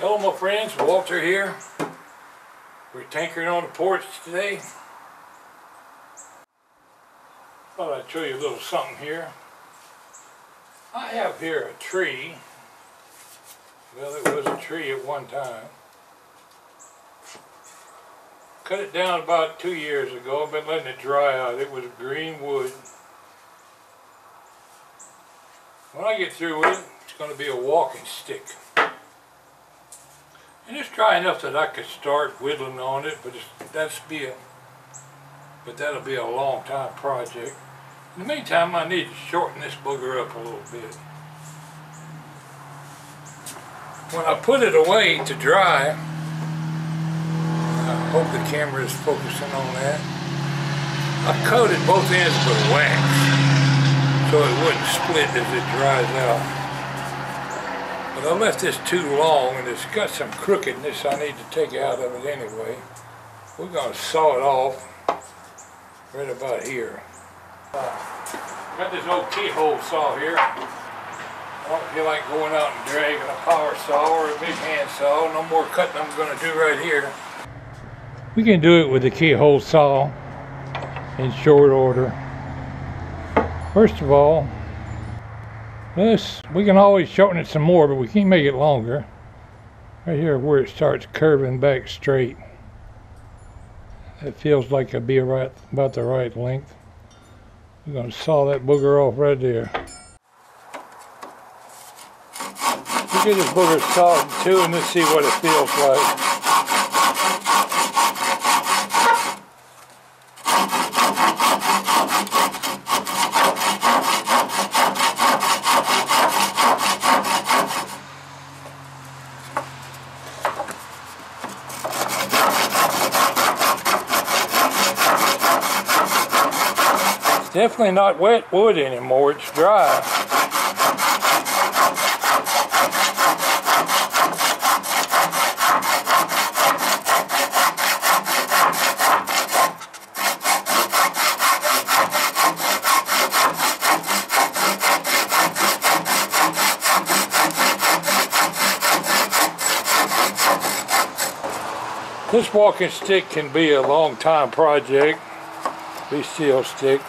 Hello my friends, Walter here. We're tinkering on the porch today. Thought I'd show you a little something here. I have here a tree. Well, it was a tree at one time. Cut it down about two years ago. I've been letting it dry out. It was green wood. When I get through with it, it's going to be a walking stick. And it's dry enough that I could start whittling on it, but that's be a, but that'll be a long time project. In the meantime, I need to shorten this booger up a little bit. When I put it away to dry, I hope the camera is focusing on that. I coated both ends with wax so it wouldn't split as it dries out. But I left this too long and it's got some crookedness I need to take out of it anyway. We're going to saw it off right about here. got this old keyhole saw here. I don't feel like going out and dragging a power saw or a big hand saw. No more cutting I'm going to do right here. We can do it with the keyhole saw in short order. First of all, this, we can always shorten it some more, but we can't make it longer. Right here where it starts curving back straight. It feels like it'll be right, about the right length. We're going to saw that booger off right there. We get this booger sawed too and let's see what it feels like. Definitely not wet wood anymore, it's dry. This walking stick can be a long time project. Be steel stick.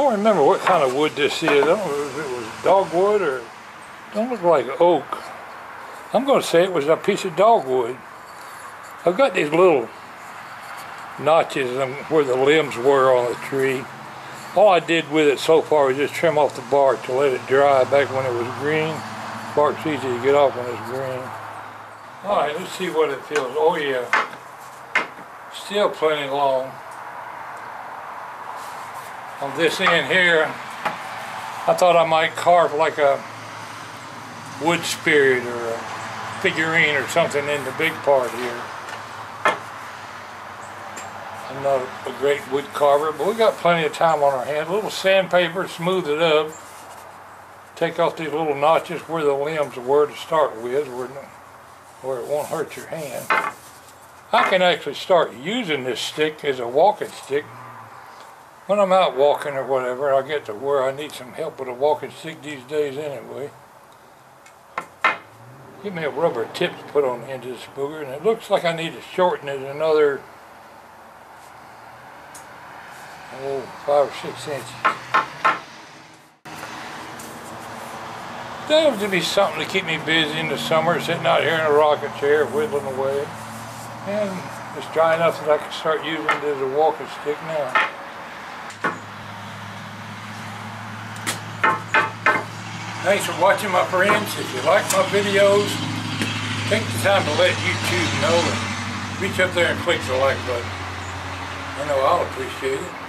Don't remember what kind of wood this is. I don't know if it was dogwood or don't look like oak. I'm going to say it was a piece of dogwood. I've got these little notches where the limbs were on the tree. All I did with it so far was just trim off the bark to let it dry back when it was green. Bark's easy to get off when it's green. Alright, let's see what it feels. Oh yeah, still plenty long on this end here, I thought I might carve like a wood spirit or a figurine or something in the big part here. I'm not a great wood carver, but we got plenty of time on our hands. A little sandpaper, smooth it up. Take off these little notches where the limbs were to start with, where, where it won't hurt your hand. I can actually start using this stick as a walking stick when I'm out walking or whatever, I get to where I need some help with a walking stick these days anyway. Give me a rubber tip to put on the end of this booger, and it looks like I need to shorten it another, oh, five or six inches. That would be something to keep me busy in the summer, sitting out here in a rocking chair, whittling away. And it's dry enough that I can start using it as a walking stick now. Thanks for watching my friends. If you like my videos, take the time to let YouTube know and reach up there and click the like button. I know I'll appreciate it.